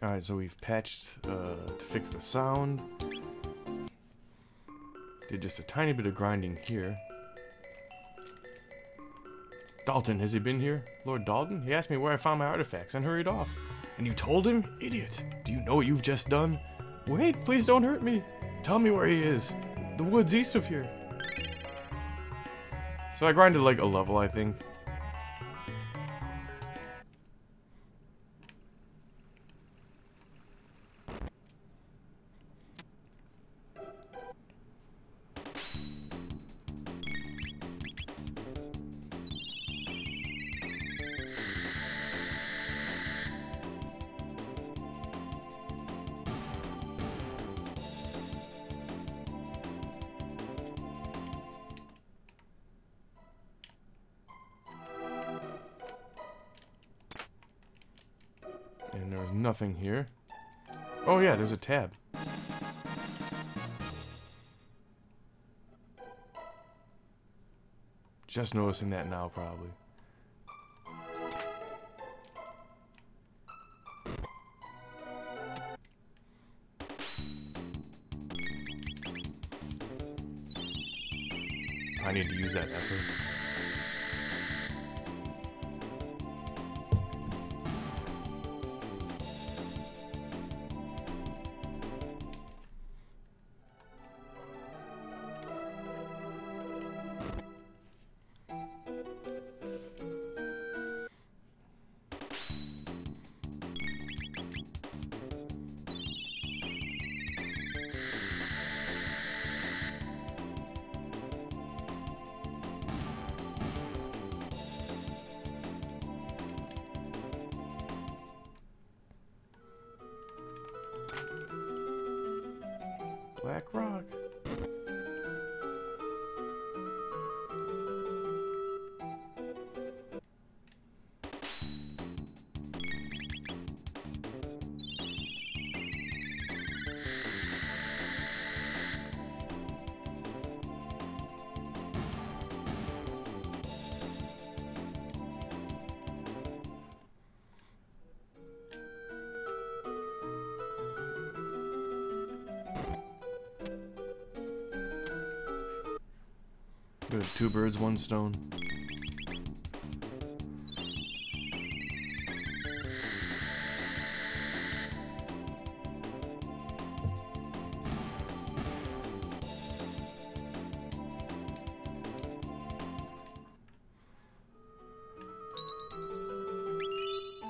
Alright, so we've patched uh, to fix the sound. Did just a tiny bit of grinding here. Dalton, has he been here? Lord Dalton? He asked me where I found my artifacts and hurried off. And you told him? Idiot. Do you know what you've just done? Wait, please don't hurt me. Tell me where he is. The woods east of here. So I grinded like a level, I think. And there was nothing here. Oh yeah, there's a tab. Just noticing that now, probably. I need to use that effort. Rock. Two birds, one stone.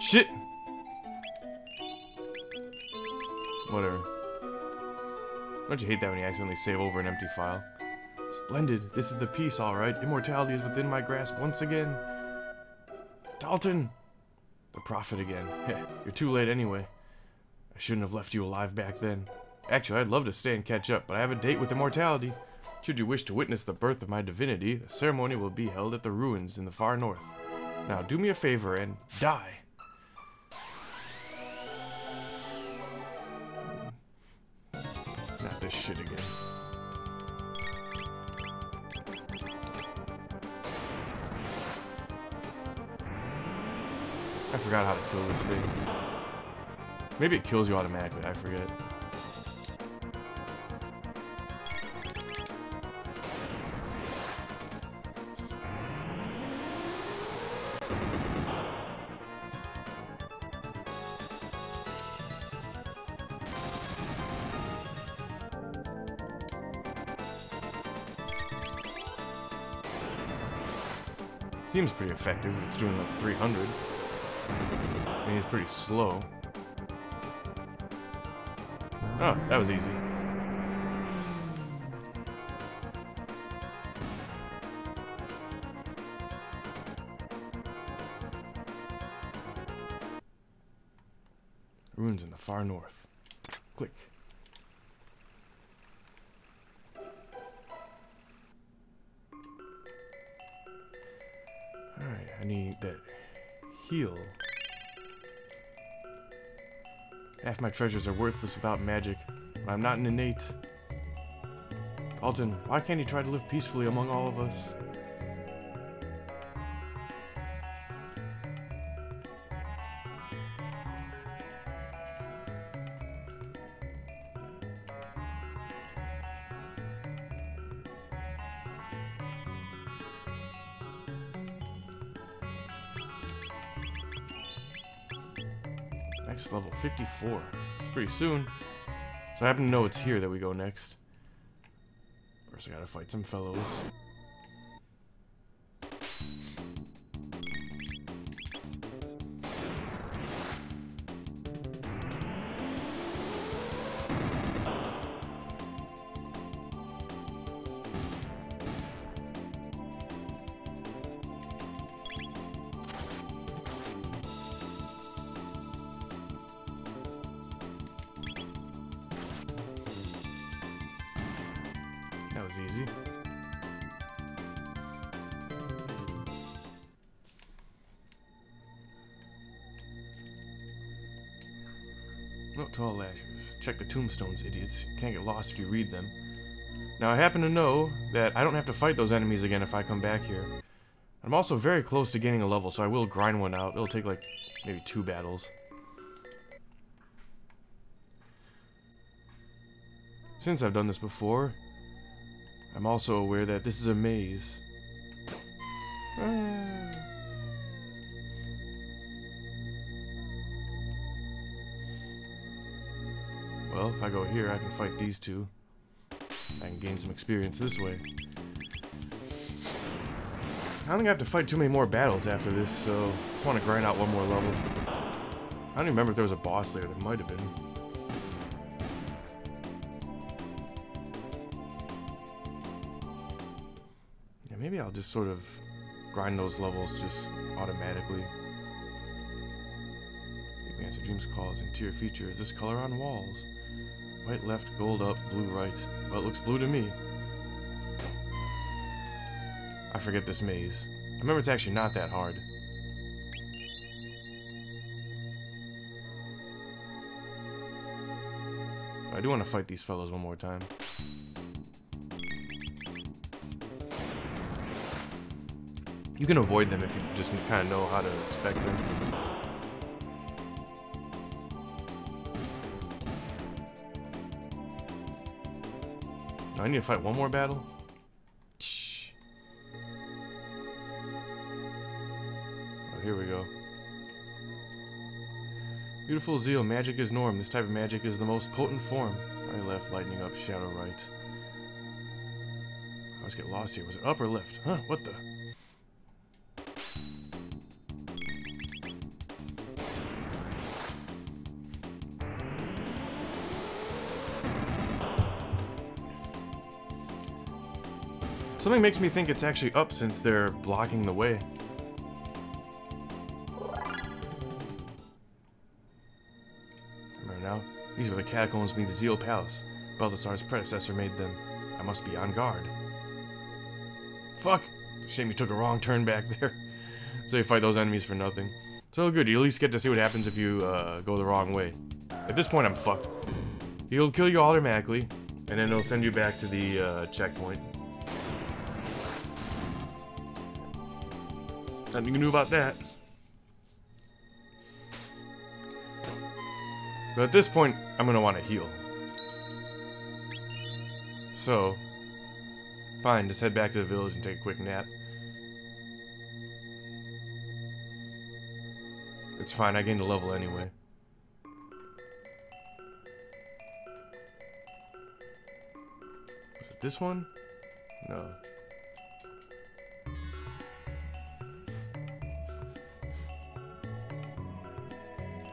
Shit! Whatever. Don't you hate that when you accidentally save over an empty file? Splendid. This is the piece, all right. Immortality is within my grasp once again. Dalton! The prophet again. Heh, you're too late anyway. I shouldn't have left you alive back then. Actually, I'd love to stay and catch up, but I have a date with immortality. Should you wish to witness the birth of my divinity, the ceremony will be held at the ruins in the far north. Now, do me a favor and die. Not this shit again. I forgot how to kill this thing. Maybe it kills you automatically, I forget. Seems pretty effective it's doing like 300. I mean, he's pretty slow. Oh, that was easy. Ruins in the far north. Click. Alright, I need that heal. Half my treasures are worthless without magic, but I'm not an innate. Dalton, why can't he try to live peacefully among all of us? Next level, 54. It's pretty soon. So I happen to know it's here that we go next. First I gotta fight some fellows. No tall lashers. Check the tombstones, idiots. Can't get lost if you read them. Now, I happen to know that I don't have to fight those enemies again if I come back here. I'm also very close to gaining a level, so I will grind one out. It'll take, like, maybe two battles. Since I've done this before, I'm also aware that this is a maze. Ah. Well, if I go here, I can fight these two. I can gain some experience this way. I don't think I have to fight too many more battles after this, so I just want to grind out one more level. I don't even remember if there was a boss there. There might have been. Yeah, maybe I'll just sort of grind those levels just automatically. Advanced Dreams calls interior features. This color on walls. White left, gold up, blue right. Well, it looks blue to me. I forget this maze. I remember it's actually not that hard. I do want to fight these fellows one more time. You can avoid them if you just kind of know how to expect them. I need to fight one more battle? Shh. Oh, here we go. Beautiful zeal, magic is norm. This type of magic is the most potent form. Right, left, lightning up, shadow right. I always get lost here. Was it up or left? Huh, what the? Something makes me think it's actually up since they're blocking the way. Remember now? These are the catacombs beneath the Zeal Palace. Balthasar's predecessor made them. I must be on guard. Fuck! Shame you took a wrong turn back there. so you fight those enemies for nothing. So good, you at least get to see what happens if you uh, go the wrong way. At this point, I'm fucked. He'll kill you automatically, and then he'll send you back to the uh, checkpoint. Nothing do about that. But at this point, I'm gonna want to heal. So, fine, just head back to the village and take a quick nap. It's fine, I gained a level anyway. Is it this one? No.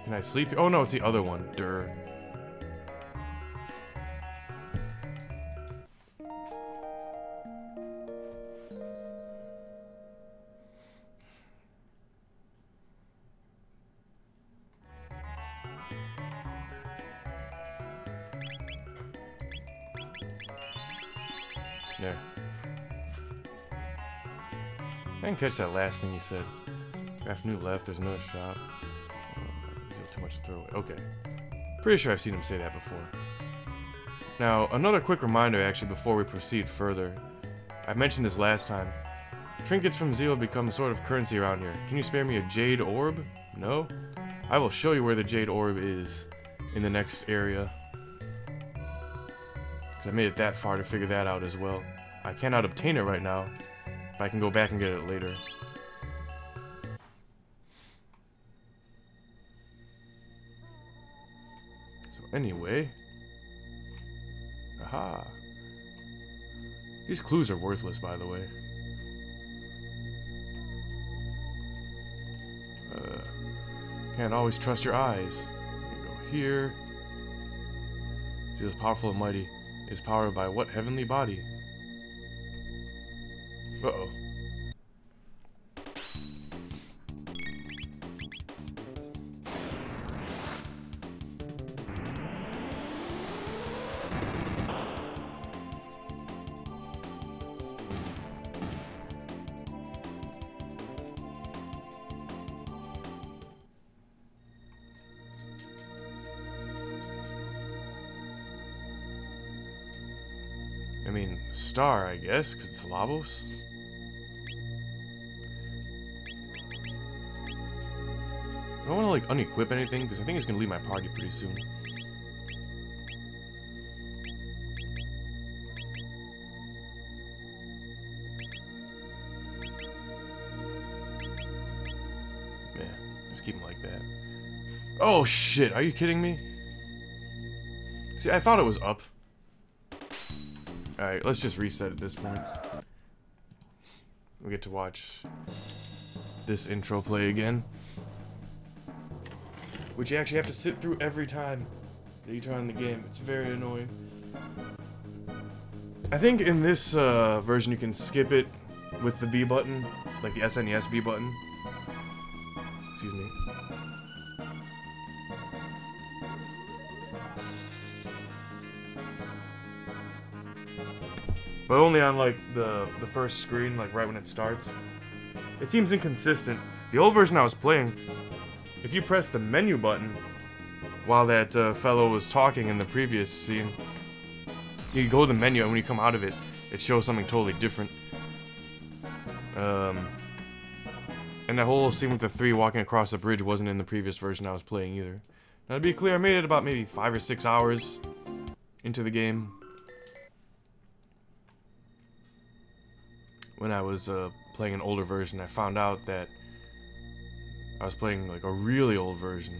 Can I sleep? Oh no, it's the other one. Dur. There. I didn't catch that last thing he said. New left, there's another shop. Too much to throw away. Okay. Pretty sure I've seen him say that before. Now, another quick reminder actually before we proceed further. I mentioned this last time. Trinkets from Zeal become sort of currency around here. Can you spare me a Jade Orb? No? I will show you where the Jade Orb is in the next area. Because I made it that far to figure that out as well. I cannot obtain it right now, but I can go back and get it later. Anyway. Aha. These clues are worthless, by the way. Uh, can't always trust your eyes. You go here. See, this powerful and mighty is powered by what heavenly body? Uh-oh. Mean, star, I guess, because it's Lavos. I don't want to, like, unequip anything, because I think it's going to leave my party pretty soon. Yeah, just keep him like that. Oh, shit, are you kidding me? See, I thought it was up. Alright, let's just reset at this point. We get to watch this intro play again. Which you actually have to sit through every time that you turn on the game. It's very annoying. I think in this uh, version you can skip it with the B button, like the SNES B button. Excuse me. But only on like the the first screen, like right when it starts. It seems inconsistent. The old version I was playing, if you press the menu button while that uh, fellow was talking in the previous scene, you go to the menu and when you come out of it, it shows something totally different. Um, and that whole scene with the three walking across the bridge wasn't in the previous version I was playing either. Now to be clear, I made it about maybe five or six hours into the game. When I was uh, playing an older version, I found out that I was playing like a really old version.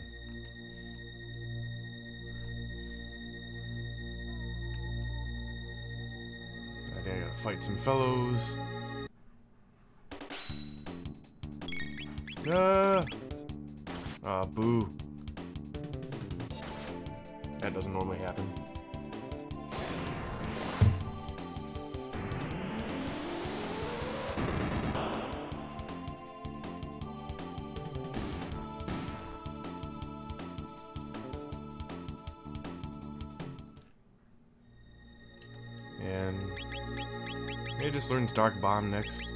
I think I gotta fight some fellows. Ah! Ah, boo. That doesn't normally happen. Just learns Dark Bomb next.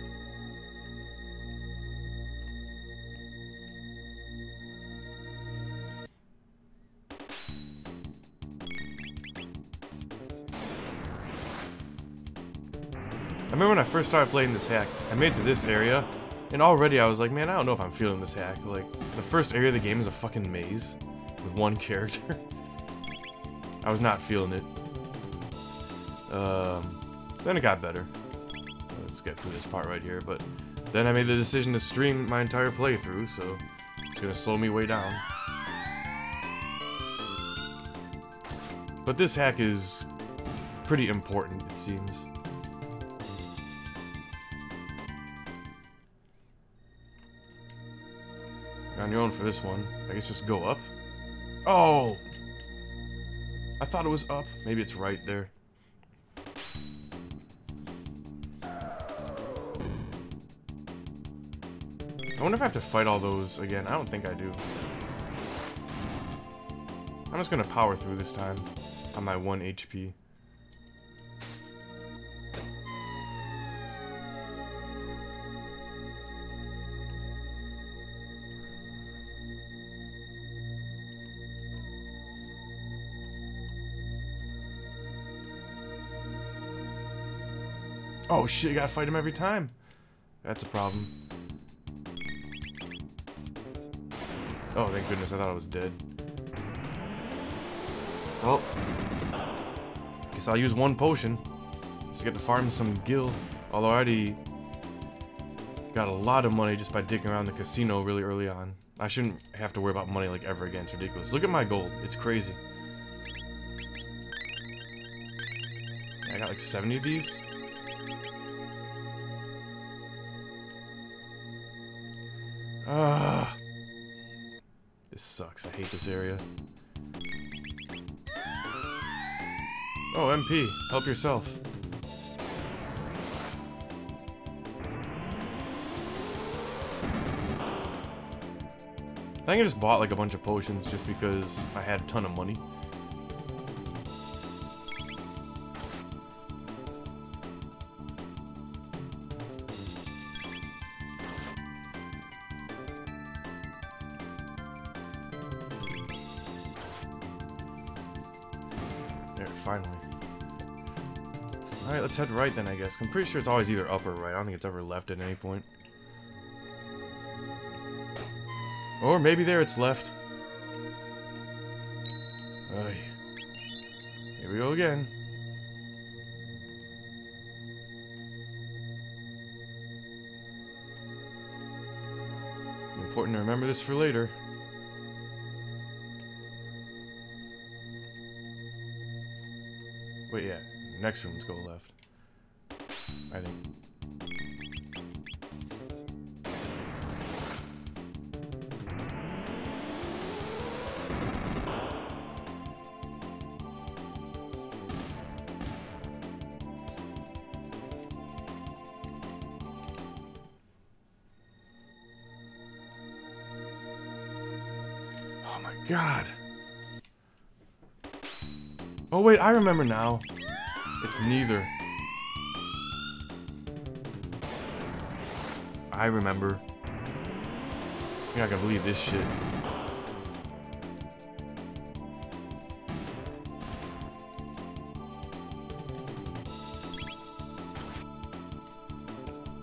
I remember when I first started playing this hack, I made it to this area, and already I was like, man, I don't know if I'm feeling this hack. Like, the first area of the game is a fucking maze with one character. I was not feeling it. Um, then it got better. Get through this part right here, but then I made the decision to stream my entire playthrough, so it's gonna slow me way down. But this hack is pretty important, it seems. You're on your own for this one. I guess just go up. Oh! I thought it was up. Maybe it's right there. I wonder if I have to fight all those again. I don't think I do. I'm just gonna power through this time on my 1 HP. Oh shit, you gotta fight him every time. That's a problem. Oh, thank goodness, I thought I was dead. Well, guess I'll use one potion. Just get to farm some gil. Although I already got a lot of money just by digging around the casino really early on. I shouldn't have to worry about money like ever again. It's ridiculous. Look at my gold. It's crazy. I got like 70 of these. Ah sucks. I hate this area. Oh, MP. Help yourself. I think I just bought like a bunch of potions just because I had a ton of money. There, finally. Alright, let's head right then, I guess. I'm pretty sure it's always either up or right. I don't think it's ever left at any point. Or maybe there it's left. Ay. Here we go again. Important to remember this for later. Next room's go left. I think. Oh my god. Oh wait, I remember now. It's neither. I remember. You're not gonna believe this shit.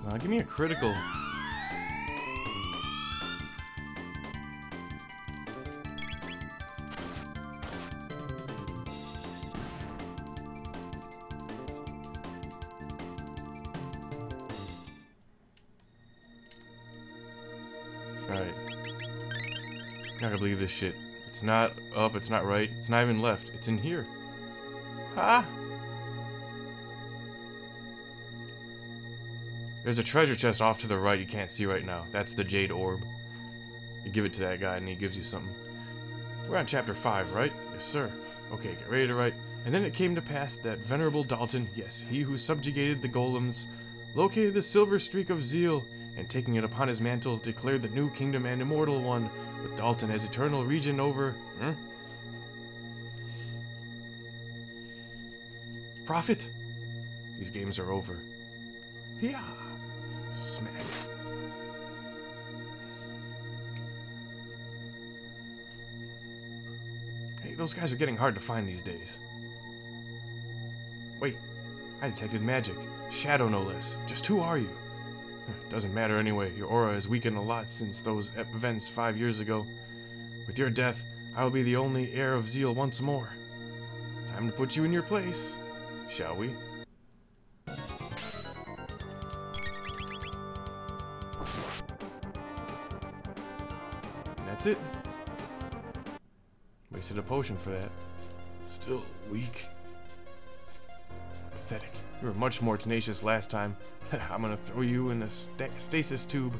Uh, give me a critical. This shit. It's not up, it's not right, it's not even left. It's in here. Ha! There's a treasure chest off to the right you can't see right now. That's the Jade Orb. You give it to that guy and he gives you something. We're on chapter 5, right? Yes, sir. Okay, get ready to write. And then it came to pass that venerable Dalton, yes, he who subjugated the golems, located the silver streak of zeal, and taking it upon his mantle, declared the new kingdom an immortal one, with Dalton as eternal regent over. Hmm? Prophet! These games are over. Yeah. Smack. Hey, those guys are getting hard to find these days. Wait, I detected magic. Shadow, no less. Just who are you? Doesn't matter anyway. Your aura has weakened a lot since those events five years ago. With your death, I will be the only heir of Zeal once more. Time to put you in your place, shall we? That's it. Wasted a potion for that. Still weak. Pathetic. You were much more tenacious last time. I'm gonna throw you in a sta stasis tube.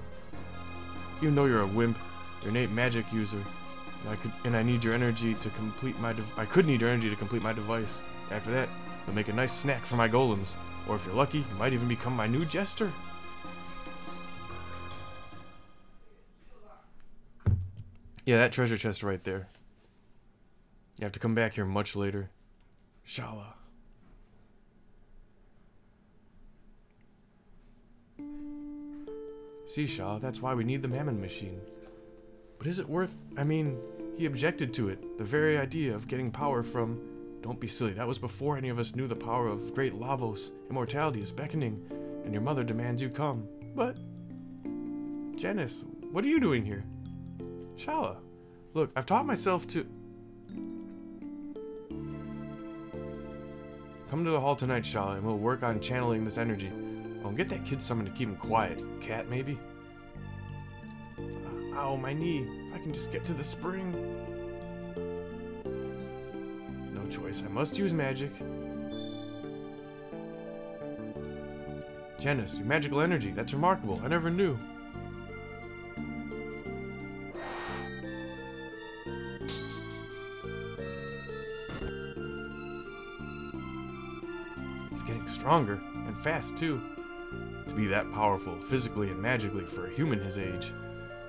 Even though you're a wimp, you're an innate magic user. And I could, and I need your energy to complete my. I could need your energy to complete my device. After that, you'll make a nice snack for my golems. Or if you're lucky, you might even become my new jester. Yeah, that treasure chest right there. You have to come back here much later. Schala. See, Shaw, that's why we need the Mammon machine. But is it worth... I mean, he objected to it. The very idea of getting power from... Don't be silly, that was before any of us knew the power of great Lavos. Immortality is beckoning, and your mother demands you come. But... Janus, what are you doing here? Schala, look, I've taught myself to... Come to the hall tonight, Schala, and we'll work on channeling this energy. Oh, get that kid someone to keep him quiet. Cat, maybe? Uh, ow, my knee. If I can just get to the spring. No choice. I must use magic. Janus, your magical energy. That's remarkable. I never knew. He's getting stronger, and fast too. Be that powerful, physically and magically, for a human his age.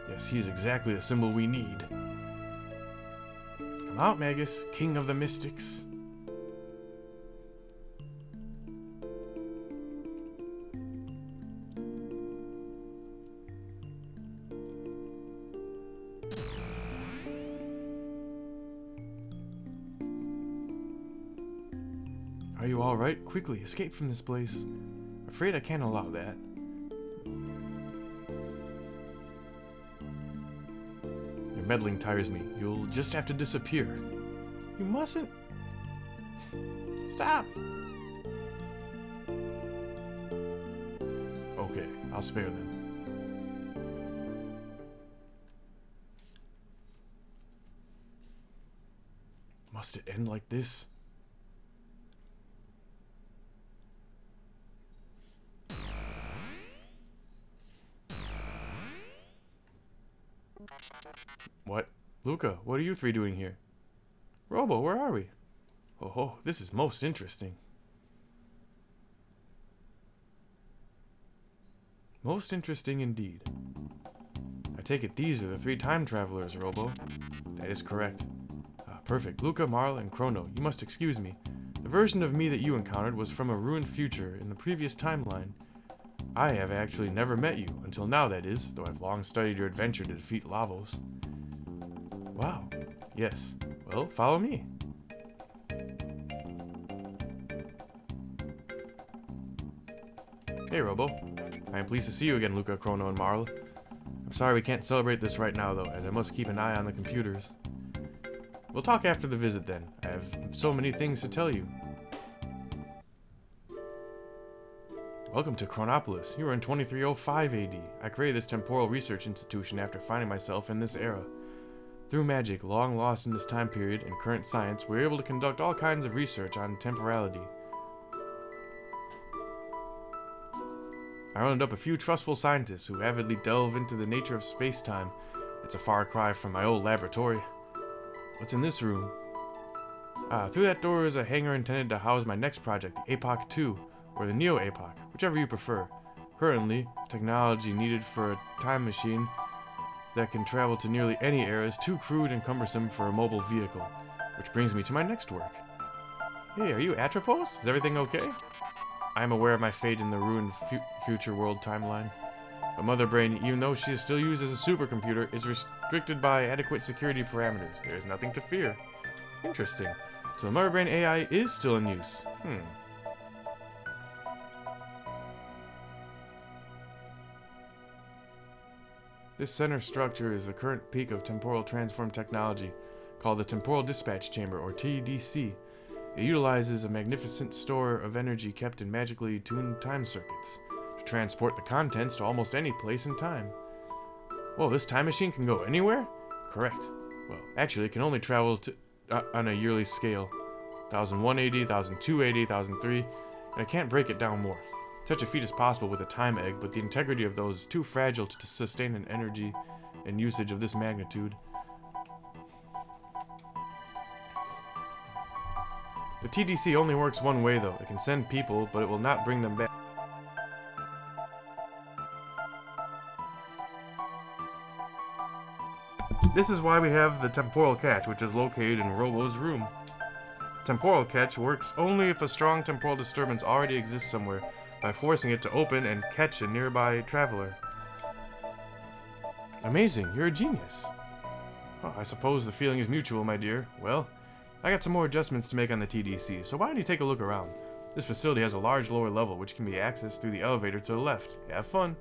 Yes, he is exactly the symbol we need. Come out, Magus, king of the mystics. Are you alright? Quickly, escape from this place. Afraid I can't allow that. Your meddling tires me. You'll just have to disappear. You mustn't. Stop. Okay, I'll spare them. Must it end like this? Lucca, what are you three doing here? Robo, where are we? Oh, oh, this is most interesting. Most interesting indeed. I take it these are the three time travelers, Robo. That is correct. Ah, perfect. Lucca, Marle, and Crono, you must excuse me. The version of me that you encountered was from a ruined future in the previous timeline. I have actually never met you, until now that is, though I've long studied your adventure to defeat Lavos. Wow. Yes. Well, follow me. Hey, Robo. I am pleased to see you again, Lucca, Crono, and Marle. I'm sorry we can't celebrate this right now, though, as I must keep an eye on the computers. We'll talk after the visit, then. I have so many things to tell you. Welcome to Chronopolis. You are in 2305 AD. I created this temporal research institution after finding myself in this era. Through magic, long lost in this time period, and current science, we are able to conduct all kinds of research on temporality. I rounded up a few trustful scientists who avidly delve into the nature of space-time. It's a far cry from my old laboratory. What's in this room? Ah, through that door is a hangar intended to house my next project, the Epoch 2, or the Neo Epoch, whichever you prefer. Currently, technology needed for a time machine that can travel to nearly any era is too crude and cumbersome for a mobile vehicle. Which brings me to my next work. Hey, are you Atropos? Is everything okay? I am aware of my fate in the ruined fu future world timeline. But Mother Brain, even though she is still used as a supercomputer, is restricted by adequate security parameters. There is nothing to fear. Interesting. So the Mother Brain AI is still in use. Hmm. This center structure is the current peak of temporal transform technology, called the Temporal Dispatch Chamber, or TDC. It utilizes a magnificent store of energy kept in magically tuned time circuits to transport the contents to almost any place in time. Whoa, this time machine can go anywhere? Correct. Well, actually, it can only travel to, uh, on a yearly scale. 1180, 1280, 1003, and I can't break it down more. Such a feat is possible with a time egg, but the integrity of those is too fragile to sustain an energy and usage of this magnitude. The TDC only works one way though. It can send people, but it will not bring them back. This is why we have the temporal catch, which is located in Robo's room. Temporal catch works only if a strong temporal disturbance already exists somewhere, by forcing it to open and catch a nearby traveler. Amazing, you're a genius. Oh, I suppose the feeling is mutual, my dear. Well, I got some more adjustments to make on the TDC, so why don't you take a look around? This facility has a large lower level which can be accessed through the elevator to the left. Have fun.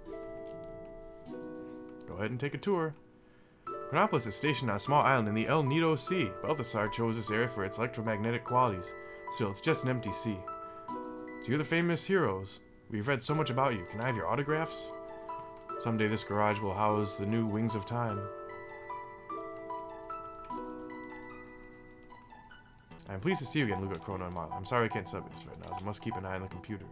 Go ahead and take a tour. Chronopolis is stationed on a small island in the El Nido Sea. Balthasar chose this area for its electromagnetic qualities. Still, it's just an empty sea. So you're the famous heroes. We've read so much about you. Can I have your autographs? Someday this garage will house the new Wings of Time. I'm pleased to see you again, Lucca, Crono, and Marle. I'm sorry I can't celebrate this right now, I must keep an eye on the computers.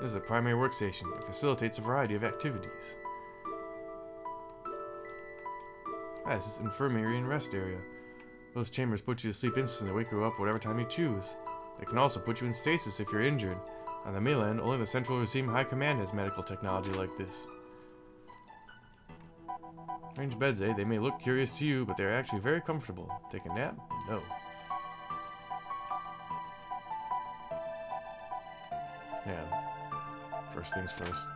This is a primary workstation. It facilitates a variety of activities. Ah, this is infirmary and rest area. Those chambers put you to sleep instantly wake you up whatever time you choose. They can also put you in stasis if you're injured. On the mainland, only the Central Regime High Command has medical technology like this. Strange beds, eh? They may look curious to you, but they're actually very comfortable. Take a nap? No. First things first.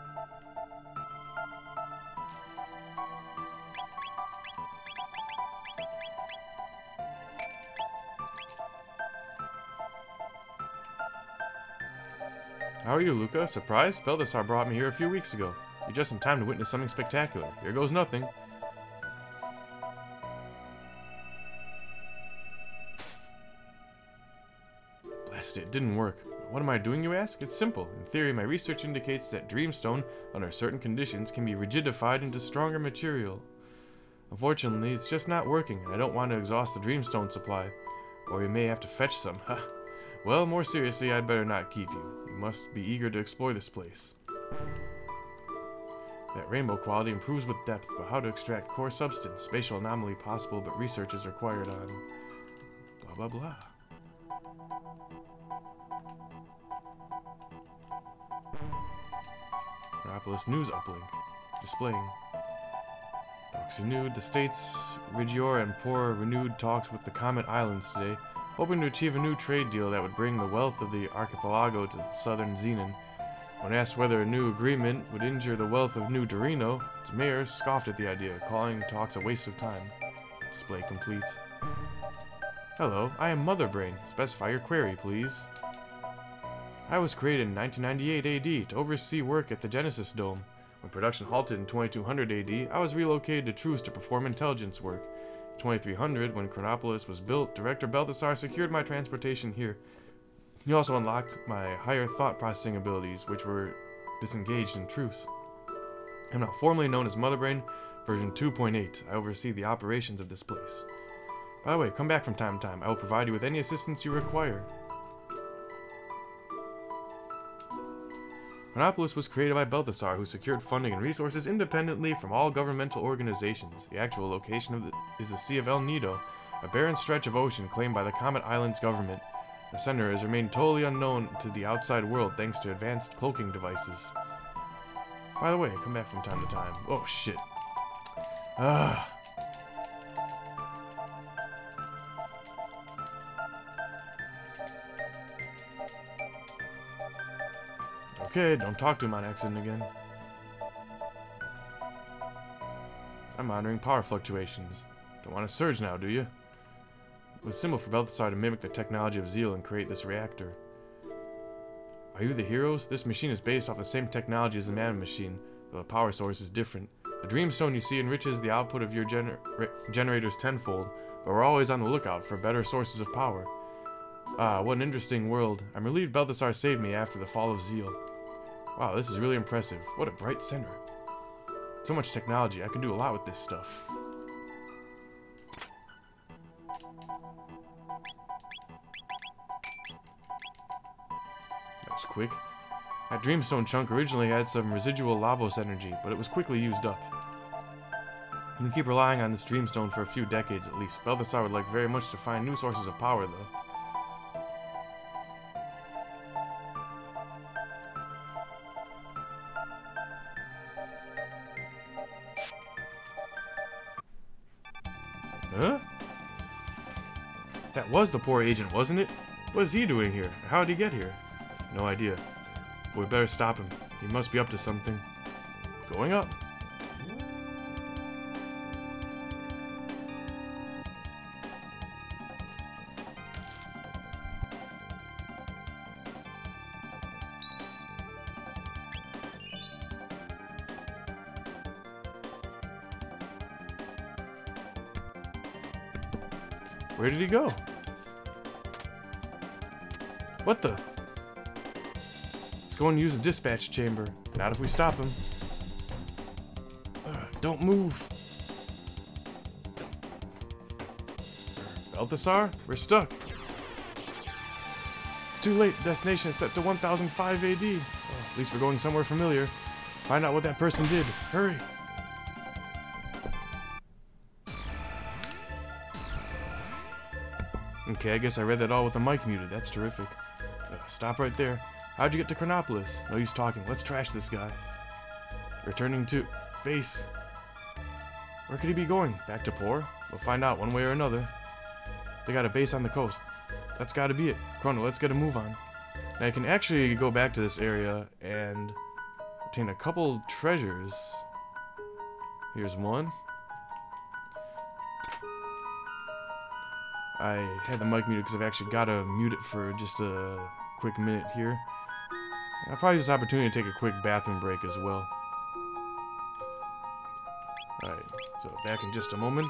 How are you, Lucca? Surprised? Balthasar brought me here a few weeks ago. You're just in time to witness something spectacular. Here goes nothing. Blast it, it didn't work. What am I doing, you ask? It's simple. In theory, my research indicates that Dreamstone, under certain conditions, can be rigidified into stronger material. Unfortunately, it's just not working, and I don't want to exhaust the Dreamstone supply. Or we may have to fetch some, ha! well, more seriously, I'd better not keep you. You must be eager to explore this place. That rainbow quality improves with depth, but how to extract core substance, spatial anomaly possible, but research is required on... blah blah blah. Metropolis News Uplink. Displaying. Talks renewed. The states, Rigior and Porre renewed talks with the Comet Islands today, hoping to achieve a new trade deal that would bring the wealth of the archipelago to southern Zenan. When asked whether a new agreement would injure the wealth of New Dorino, its mayor scoffed at the idea, calling talks a waste of time. Display complete. Hello, I am Mother Brain. Specify your query, please. I was created in 1998 AD to oversee work at the Genesis Dome. When production halted in 2200 AD, I was relocated to Truce to perform intelligence work. 2300, when Chronopolis was built, Director Balthasar secured my transportation here. He also unlocked my higher thought processing abilities, which were disengaged in Truce. I'm now formally known as Motherbrain, version 2.8. I oversee the operations of this place. By the way, come back from time to time. I will provide you with any assistance you require. Chronopolis was created by Balthasar, who secured funding and resources independently from all governmental organizations. The actual location of the, is the Sea of El Nido, a barren stretch of ocean claimed by the Comet Islands government. The center has remained totally unknown to the outside world thanks to advanced cloaking devices. By the way, come back from time to time. Oh, shit. Ah. Okay, don't talk to him on accident again. I'm monitoring power fluctuations. Don't want a surge now, do you? Was simple for Balthasar to mimic the technology of Zeal and create this reactor. Are you the heroes? This machine is based off the same technology as the Mana Machine, though the power source is different. The Dreamstone you see enriches the output of your gener generators tenfold, but we're always on the lookout for better sources of power. Ah, what an interesting world. I'm relieved Balthasar saved me after the fall of Zeal. Wow, this is really impressive. What a bright center. So much technology. I can do a lot with this stuff. That was quick. That Dreamstone chunk originally had some residual Lavos energy, but it was quickly used up. We keep relying on this Dreamstone for a few decades at least. Balthasar would like very much to find new sources of power, though. Huh? That was the Porre agent, wasn't it? What is he doing here? How did he get here? No idea. But we better stop him. He must be up to something. Going up. Did he go? What the? Let's go and use the dispatch chamber. Not if we stop him. Ugh, don't move. Balthasar, we're stuck. It's too late. Destination is set to 1005 AD. Well, at least we're going somewhere familiar. Find out what that person did. Hurry. Okay, I guess I read that all with the mic muted. That's terrific. Uh, stop right there. How'd you get to Chronopolis? No use talking. Let's trash this guy. Returning to base. Where could he be going? Back to Porre? We'll find out one way or another. They got a base on the coast. That's gotta be it. Crono, let's get a move on. Now I can actually go back to this area and obtain a couple treasures. Here's one. I had the mic muted because I've actually got to mute it for just a quick minute here. I'll probably this opportunity to take a quick bathroom break as well. Alright, so back in just a moment.